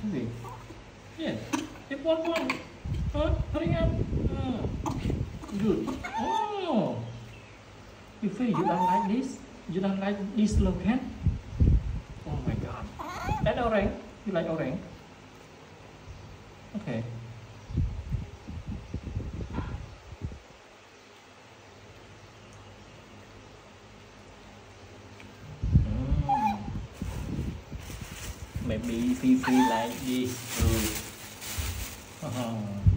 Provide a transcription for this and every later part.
sendiri. Kan? Eh, puan-puan. Ha? Teringat. Ah. Ha. Good. Oh. You feel you don't like this? You don't like this look, kan? Oh my God. That orang? You like orang? mẹ bị phi phi lại đi ừ. Oh.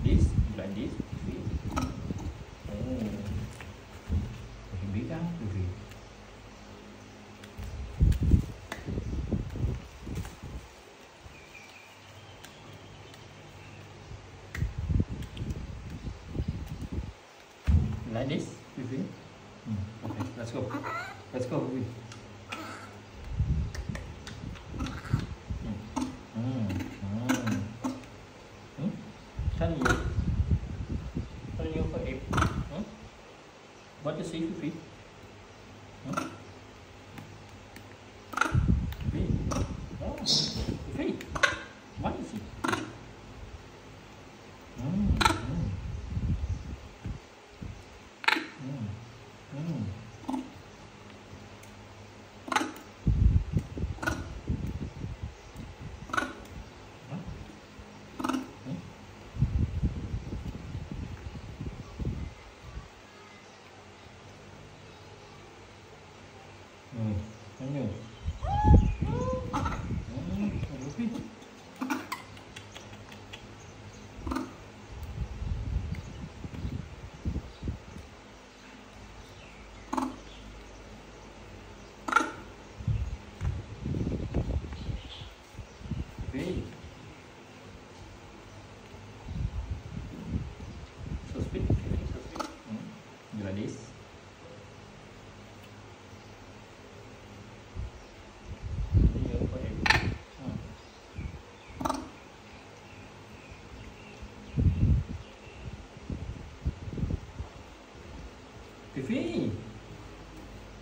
TV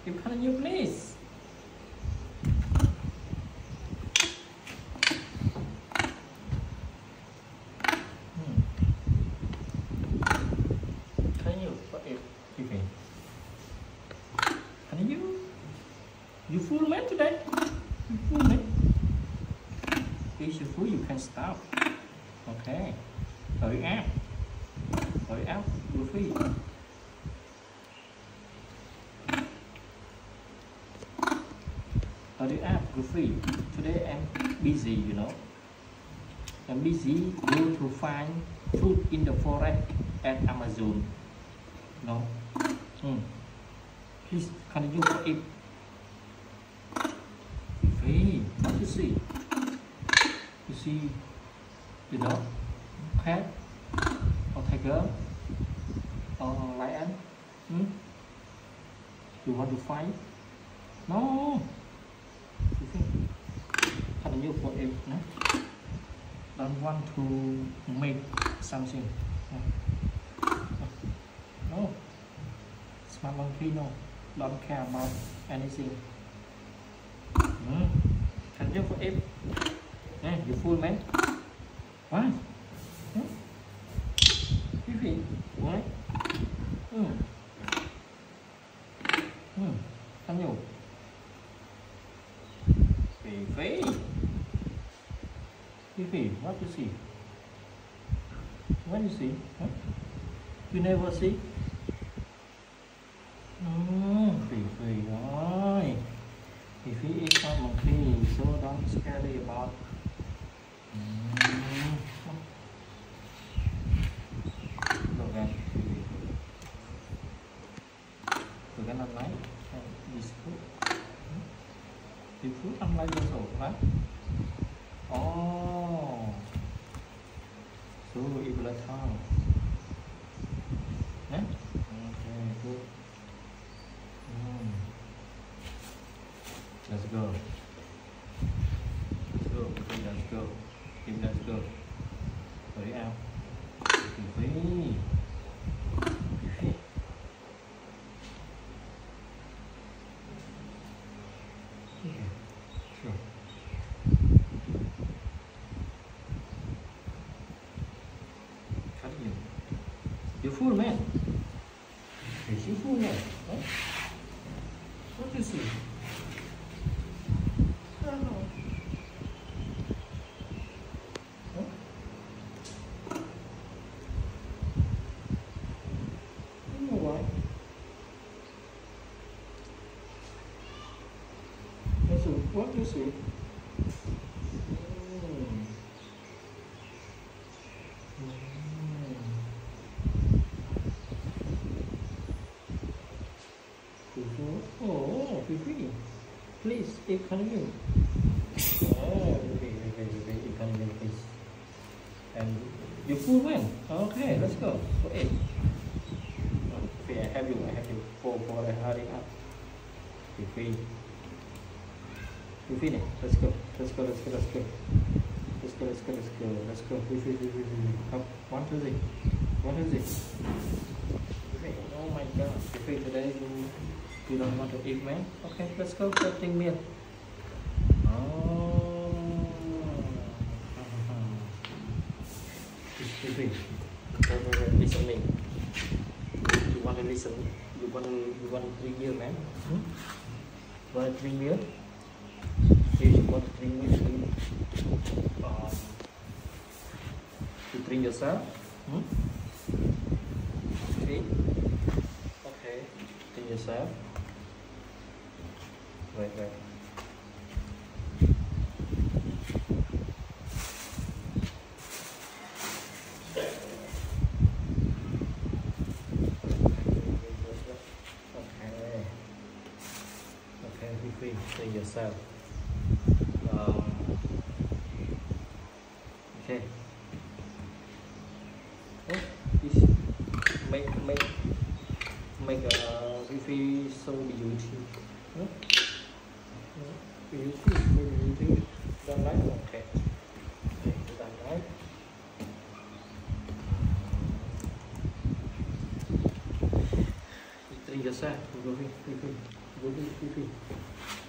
in front of you please hmm. You fool man today. You fool man. If you fool, you can stop. Okay. Hurry up. Hurry up, Luffy. Hurry up. You free. Today I'm busy, you know. I'm busy. Go to find food in the forest at Amazon. No. Hmm. Please, you for it? Hey, you see? You see the dog, cat, or tiger, or lion? Hmm? You want to fight? No. You for it? No? Don't want to make something. No. No. Smart monkey, no. Don't care about anything. Mm. Can you for it? Yeah, you fool man. Why? Hmm? Fifi, why? mm. Mm. Can you? Fifi, what you see? What do you see? Huh? You never see? No, Fifi, ơi. If he is not monkey, so don't scary about. Mm. Look at Look at I'm like this food. This food I'm like this old, right? Oh. So it will tongue. Yeah? Okay, good. Mm. Let's go. Let's go. Okay, let's go. Okay, let's go. Full, man. Is you full, man? Huh? What do you see? I don't know. I know why. That's do you Oh, Fifi. Please, economy. Oh, very, very, very economy, please. And you full man. Okay, let's go. For eight. Okay, I have you, I have you. For, for the hurry up. Fifi. Fifi, let's go. Let's go, let's go, let's go. Let's go, let's go, let's go, let's go. Fifi, Fifi, Fifi. Up, one, two, three. One, two, three. Fifi, oh my god. Fifi, today you don't want to eat, man? Okay, let's go. Getting meal. Oh. Fifi, wait, wait, wait, listen me. You want to listen? You want to, you want to drink beer, man? Hmm? You want to drink beer? Here you want to drink beer? Um, you drink yourself? Hmm? Yourself. Wait, wait. Okay. Okay, be free. Yourself. Um, okay. Oh, make make make a Wi-Fi so beauty. Hmm? Hmm? Beauty, beauty. Don't like okay. okay. Don't like. Trinca certo, vou ver, vou ver, vou ver, vou ver.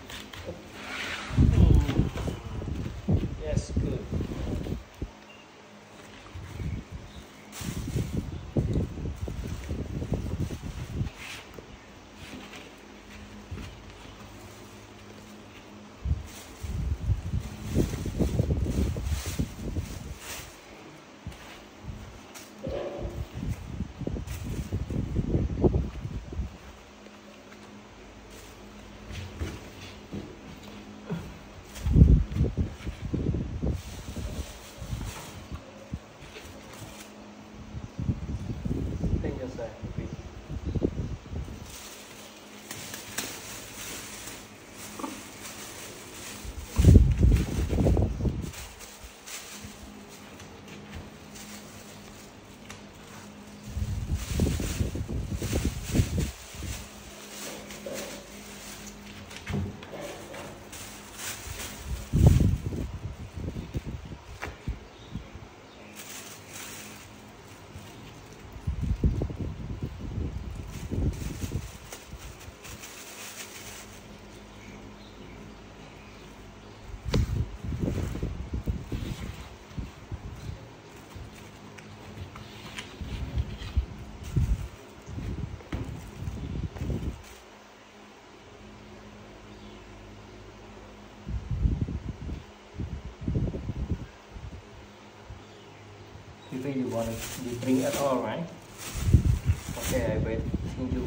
You want to you drink at all, right? Okay, I wait. You.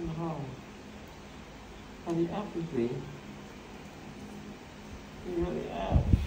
long. Hurry up quickly. really up.